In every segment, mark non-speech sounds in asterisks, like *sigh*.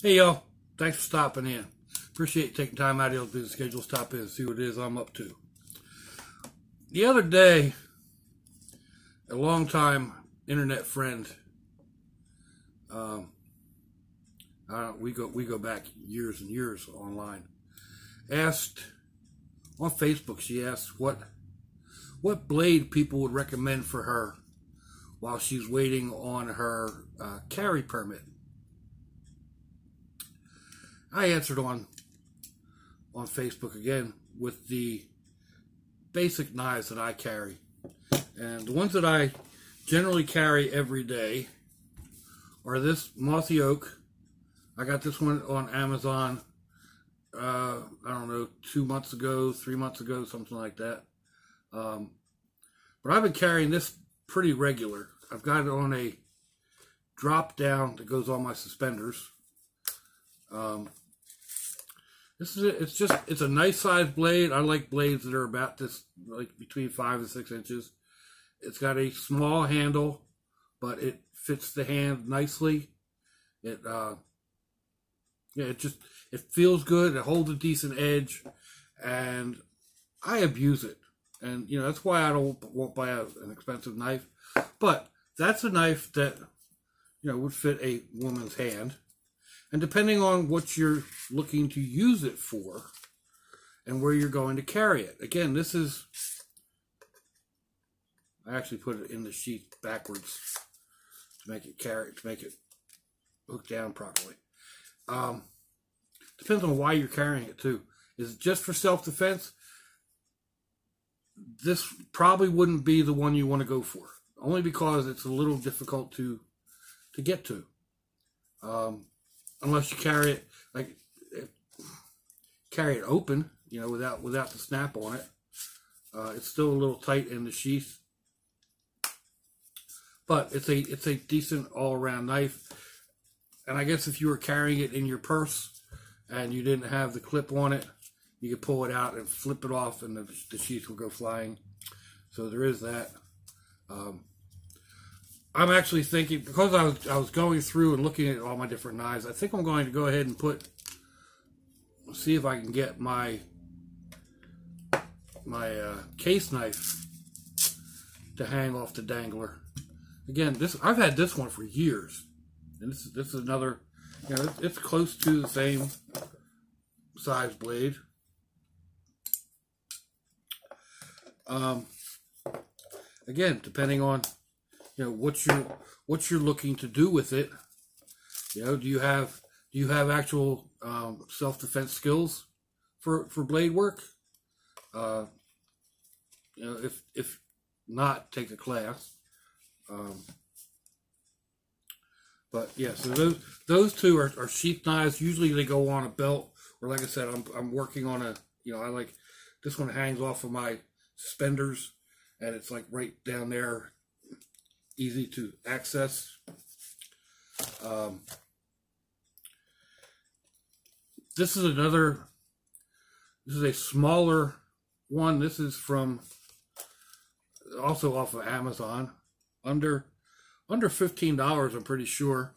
Hey, y'all. Thanks for stopping in. Appreciate taking time out of your busy schedule, stop in and see what it is I'm up to. The other day, a longtime internet friend, um, uh, we go we go back years and years online, asked on Facebook. She asked what what blade people would recommend for her while she's waiting on her uh, carry permit. I answered on on Facebook again with the basic knives that I carry. And the ones that I generally carry every day are this mossy oak. I got this one on Amazon, uh, I don't know, two months ago, three months ago, something like that. Um, but I've been carrying this pretty regular. I've got it on a drop down that goes on my suspenders. Um, this is it. It's just it's a nice sized blade. I like blades that are about this, like between five and six inches. It's got a small handle, but it fits the hand nicely. It uh, yeah, it just it feels good. It holds a decent edge, and I abuse it. And you know that's why I don't won't buy a, an expensive knife. But that's a knife that you know would fit a woman's hand and depending on what you're looking to use it for and where you're going to carry it. Again, this is, I actually put it in the sheath backwards to make it carry, to make it hook down properly. Um, depends on why you're carrying it too. Is it just for self-defense? This probably wouldn't be the one you want to go for, only because it's a little difficult to to get to. Um, unless you carry it like carry it open, you know, without without the snap on it. Uh, it's still a little tight in the sheath, but it's a it's a decent all around knife. And I guess if you were carrying it in your purse and you didn't have the clip on it, you could pull it out and flip it off, and the, the sheath will go flying. So there is that. Um, I'm actually thinking because I was I was going through and looking at all my different knives. I think I'm going to go ahead and put see if I can get my my uh, case knife to hang off the dangler. Again, this I've had this one for years, and this this is another. You know, it's, it's close to the same size blade. Um, again, depending on you know what you're what you're looking to do with it. You know, do you have do you have actual um, self defense skills for for blade work? Uh, you know, if if not, take a class. Um, but yeah, so those those two are, are sheath knives. Usually they go on a belt, or like I said, I'm I'm working on a you know I like this one hangs off of my suspenders, and it's like right down there easy to access. Um, this is another, this is a smaller one. This is from, also off of Amazon, under under $15, I'm pretty sure.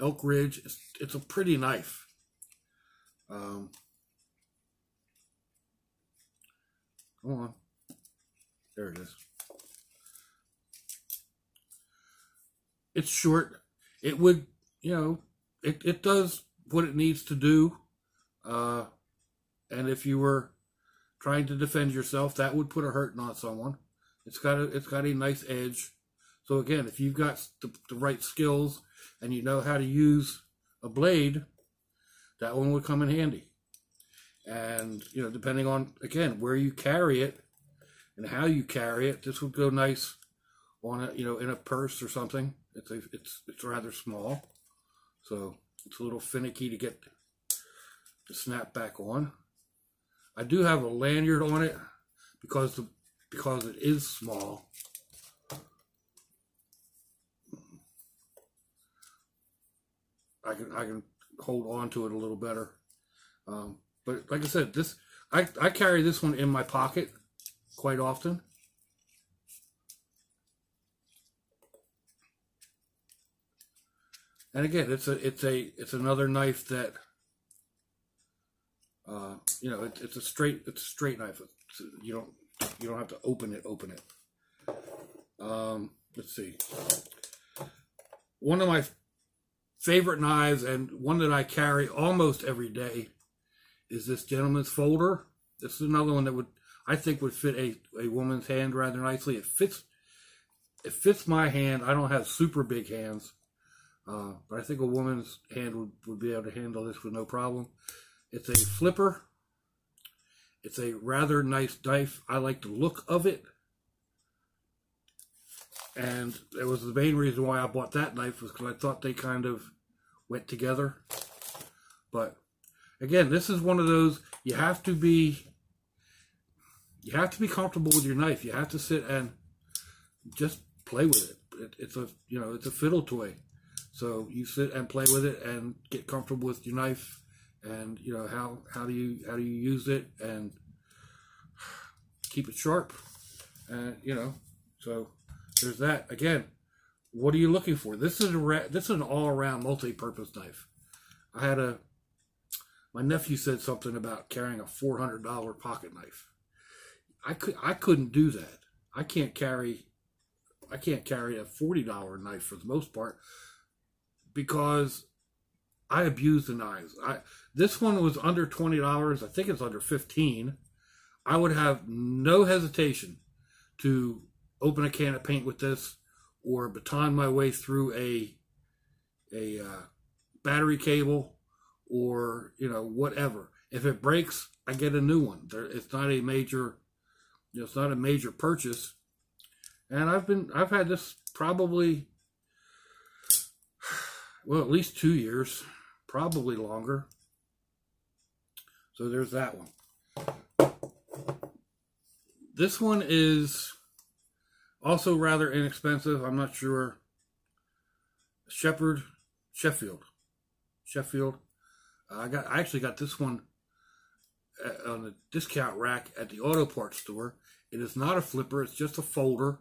Elk Ridge, it's, it's a pretty knife. Um, come on. There it is. It's short. It would, you know, it, it does what it needs to do. Uh, and if you were trying to defend yourself, that would put a hurting on someone. It's got a, it's got a nice edge. So again, if you've got the, the right skills and you know how to use a blade, that one would come in handy. And, you know, depending on, again, where you carry it and how you carry it, this would go nice on a, you know, in a purse or something. It's a, it's it's rather small, so it's a little finicky to get to snap back on. I do have a lanyard on it because the because it is small. I can I can hold on to it a little better. Um, but like I said, this I, I carry this one in my pocket quite often. And again, it's a it's a it's another knife that uh, you know it, it's a straight it's a straight knife. It's, you don't you don't have to open it open it. Um, let's see. One of my favorite knives and one that I carry almost every day is this gentleman's folder. This is another one that would I think would fit a, a woman's hand rather nicely. It fits it fits my hand. I don't have super big hands. Uh, but I think a woman's hand would, would be able to handle this with no problem. It's a flipper. It's a rather nice knife. I like the look of it. And it was the main reason why I bought that knife was because I thought they kind of went together. But again, this is one of those you have to be you have to be comfortable with your knife. You have to sit and just play with it. it it's a you know it's a fiddle toy. So you sit and play with it and get comfortable with your knife and you know how how do you how do you use it and keep it sharp and you know so there's that. Again what are you looking for? This is a this is an all-around multi-purpose knife. I had a my nephew said something about carrying a $400 pocket knife. I could i couldn't do that. I can't carry i can't carry a $40 knife for the most part because I abuse the knives. I this one was under twenty dollars. I think it's under fifteen. I would have no hesitation to open a can of paint with this, or baton my way through a a uh, battery cable, or you know whatever. If it breaks, I get a new one. There, it's not a major, you know, it's not a major purchase. And I've been I've had this probably well, at least two years, probably longer. So there's that one. This one is also rather inexpensive. I'm not sure. Shepherd, Sheffield, Sheffield. Uh, I got. I actually got this one uh, on the discount rack at the auto parts store. It is not a flipper. It's just a folder,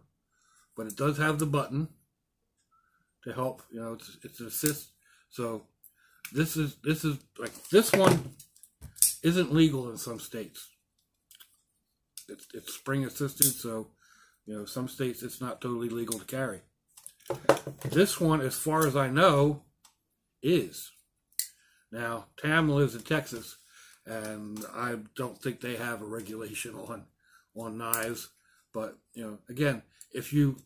but it does have the button to help. You know, it's it's an assist. So this is this is like this one isn't legal in some states. It's it's spring assisted, so you know some states it's not totally legal to carry. This one, as far as I know, is. Now Tam lives in Texas, and I don't think they have a regulation *laughs* on on knives. But you know, again, if you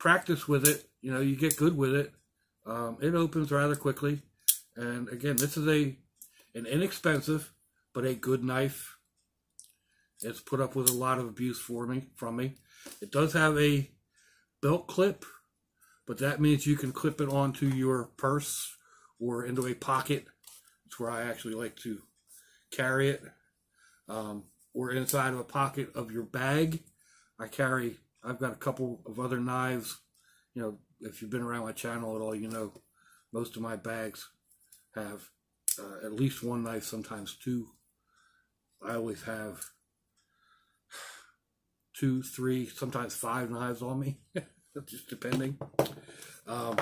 practice with it, you know, you get good with it. Um, it opens rather quickly. And again, this is a an inexpensive but a good knife. It's put up with a lot of abuse for me from me. It does have a belt clip, but that means you can clip it onto your purse or into a pocket. It's where I actually like to carry it. Um, or inside of a pocket of your bag. I carry I've got a couple of other knives. You know, if you've been around my channel at all, you know most of my bags have uh, at least one knife, sometimes two. I always have two, three, sometimes five knives on me, *laughs* just depending. Um,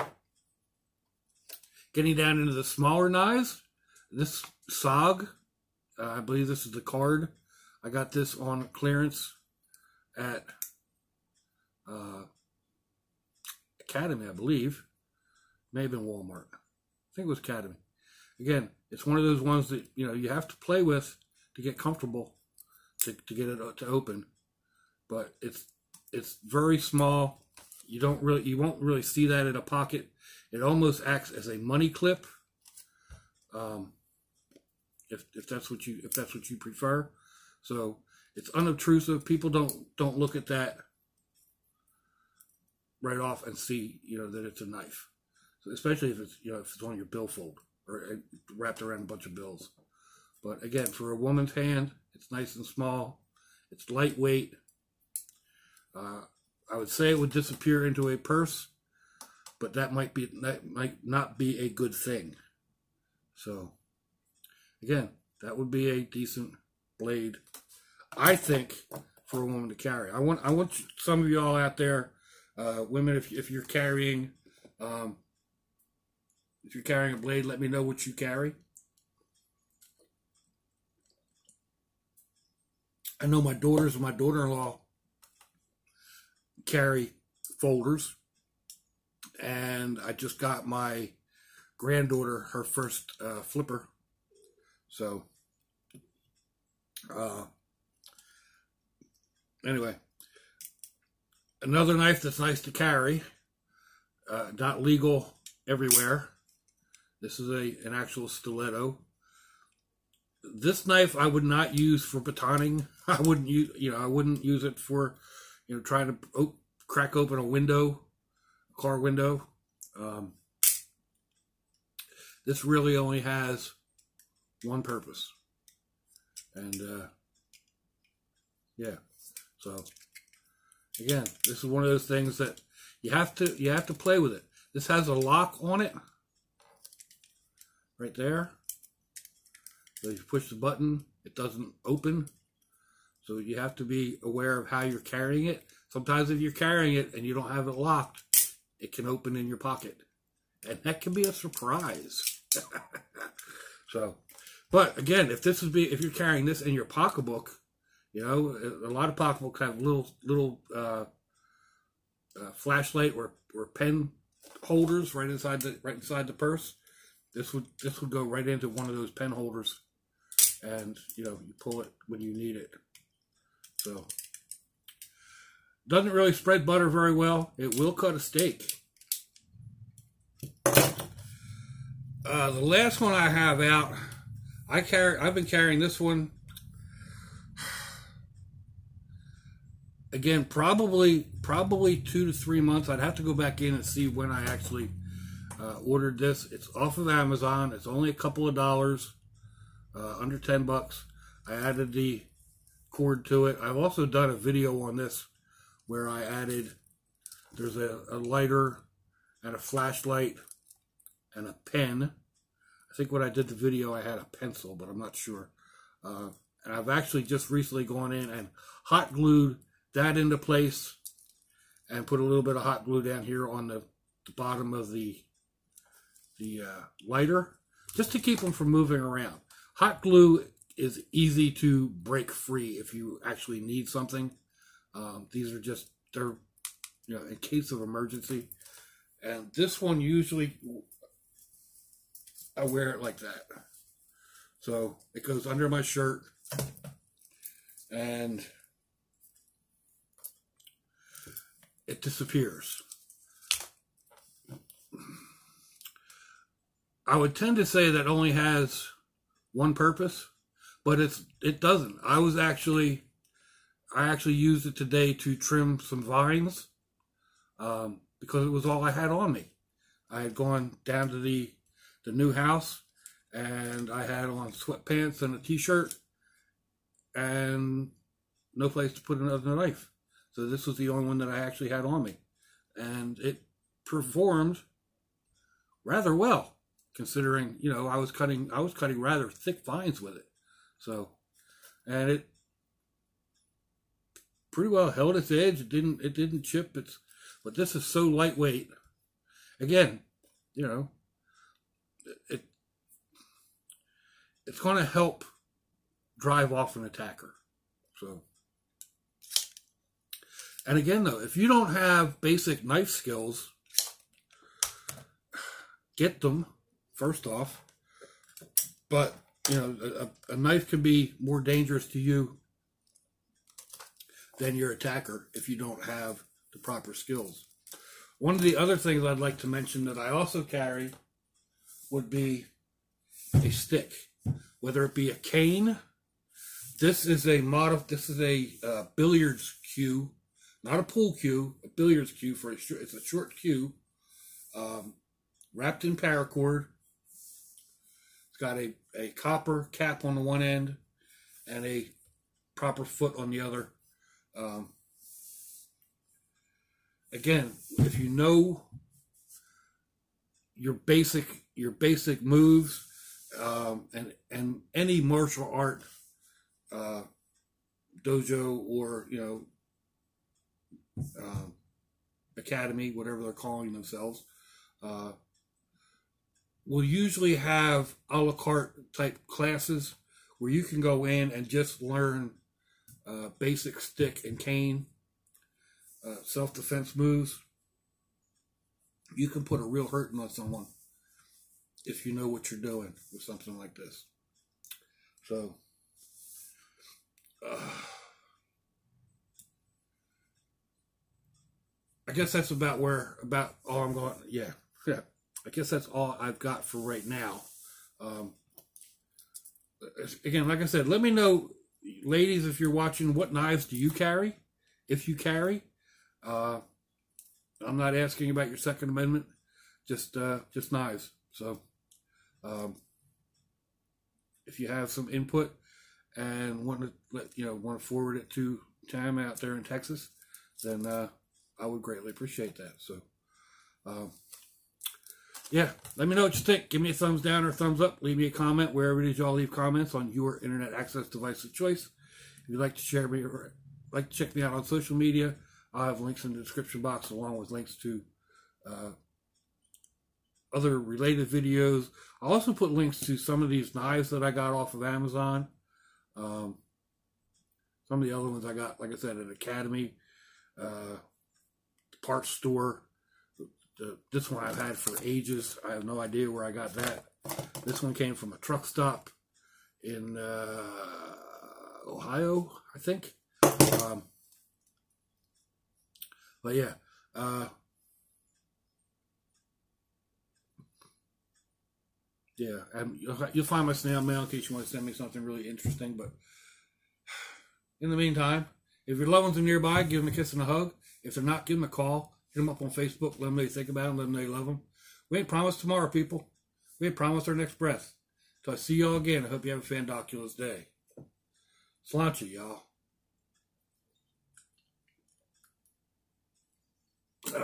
getting down into the smaller knives, this SOG, uh, I believe this is the card. I got this on clearance at uh, Academy, I believe. May have been Walmart. I think it was Academy. Again, it's one of those ones that you know you have to play with to get comfortable to, to get it to open. But it's it's very small. You don't really you won't really see that in a pocket. It almost acts as a money clip. Um, if if that's what you if that's what you prefer. So it's unobtrusive. People don't don't look at that right off and see, you know, that it's a knife. So especially if it's, you know, if it's on your billfold or uh, wrapped around a bunch of bills. But again, for a woman's hand, it's nice and small. It's lightweight. Uh, I would say it would disappear into a purse, but that might be that might not be a good thing. So, again, that would be a decent blade, I think, for a woman to carry. I want I want some of y'all out there uh, women, if, if you're carrying um, If you're carrying a blade, let me know what you carry. I know my daughters and my daughter-in-law carry folders, and I just got my granddaughter her first uh, flipper. So, uh, anyway, another knife that's nice to carry, uh, not legal everywhere. This is a an actual stiletto. This knife I would not use for batoning. *laughs* I wouldn't use, you know, I wouldn't use it for, you know, trying to op- crack open a window, car window. Um, this really only has one purpose, and uh, yeah. So again, this is one of those things that you have to you have to play with it. This has a lock on it right there. So you push the button, it doesn't open. So you have to be aware of how you're carrying it. Sometimes if you're carrying it and you don't have it locked, it can open in your pocket. And that can be a surprise. *laughs* so, but again, if this is be if you're carrying this in your pocketbook, you know, a lot of pocketbooks have little little uh, uh, flashlight or, or pen holders right inside the right inside the purse. This would this would go right into one of those pen holders, and you know you pull it when you need it. So doesn't really spread butter very well. It will cut a steak. Uh, the last one I have out, I carry. I've been carrying this one. Again, probably probably two to three months. I'd have to go back in and see when I actually uh, ordered this. It's off of Amazon. It's only a couple of dollars, uh, under ten bucks. I added the cord to it. I've also done a video on this where I added. There's a, a lighter and a flashlight and a pen. I think when I did the video, I had a pencil, but I'm not sure. Uh, and I've actually just recently gone in and hot glued that into place and put a little bit of hot glue down here on the, the bottom of the the uh, lighter just to keep them from moving around. Hot glue is easy to break free if you actually need something. Um, these are just they're you know in case of emergency, and this one usually I wear it like that. So it goes under my shirt and it disappears. I would tend to say that only has one purpose, but it's it doesn't. I was actually I actually used it today to trim some vines um, because it was all I had on me. I had gone down to the the new house and I had on sweatpants and a t-shirt and no place to put another knife. So this was the only one that I actually had on me. And it performed rather well considering, you know, I was cutting I was cutting rather thick vines with it. So and it pretty well held its edge. It didn't it didn't chip its but this is so lightweight. Again, you know, it it's going to help drive off an attacker. So, and again, though, if you don't have basic knife skills, get them first off. But you know, a, a knife can be more dangerous to you than your attacker if you don't have the proper skills. One of the other things I'd like to mention that I also carry would be a stick, whether it be a cane. This is a model. This is a uh, billiards cue, not a pool cue, a billiards cue for a short. It's a short cue, um, wrapped in paracord. It's got a, a copper cap on the one end and a proper foot on the other. Um, again, if you know your basic your basic moves um, and and any martial art uh, dojo or you know uh, academy, whatever they're calling themselves, uh, will usually have a la carte type classes where you can go in and just learn uh, basic stick and cane uh, self defense moves. You can put a real hurting on someone if you know what you're doing with something like this. So, uh, I guess that's about where about all I'm going. Yeah, yeah. I guess that's all I've got for right now. Um, again, like I said, let me know, ladies, if you're watching, what knives do you carry? If you carry, uh, I'm not asking about your Second Amendment, just uh, just knives. So, um, if you have some input and want to let you know want to forward it to Tam out there in Texas, then uh, I would greatly appreciate that. So, um, yeah, let me know what you think. Give me a thumbs down or thumbs up. Leave me a comment wherever it is y'all leave comments on your internet access device of choice. If you'd like to share me or like to check me out on social media, I'll have links in the description box along with links to uh, other related videos. I'll also put links to some of these knives that I got off of Amazon. Um, some of the other ones I got, like I said, at Academy, uh, parts store. This one I've had for ages. I have no idea where I got that. This one came from a truck stop in uh, Ohio, I think. Um, but yeah, uh, yeah, and you'll, you'll find my snail mail in case you want to send me something really interesting. But *sighs* in the meantime, if your loved ones are nearby, give them a kiss and a hug. If they're not, give them a call. Hit them up on Facebook. Let them know you think about them. Let them know you love them. We ain't promised tomorrow, people. We ain't promised our next breath. So I see y'all again. I hope you have a fandoculous day. Sláinte, y'all. *sighs*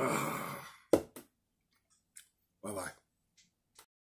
Bye-bye.